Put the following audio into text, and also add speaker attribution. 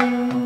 Speaker 1: you.